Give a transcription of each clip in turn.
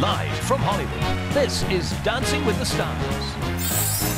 Live from Hollywood, this is Dancing with the Stars.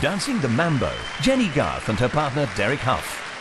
Dancing the Mambo, Jennie Garth and her partner Derek Hough.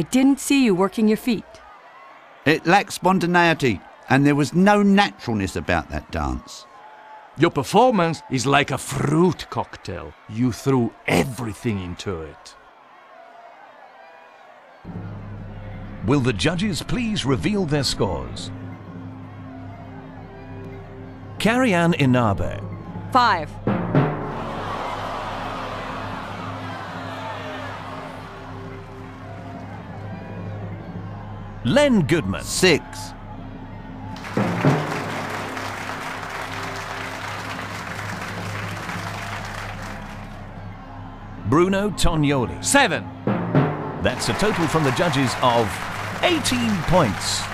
I didn't see you working your feet. It lacked spontaneity, and there was no naturalness about that dance. Your performance is like a fruit cocktail. You threw everything into it. Will the judges please reveal their scores? Carrie Ann Inaba. Five. Len Goodman, Six. Bruno Tonioli. Seven. That's a total from the judges of 18 points.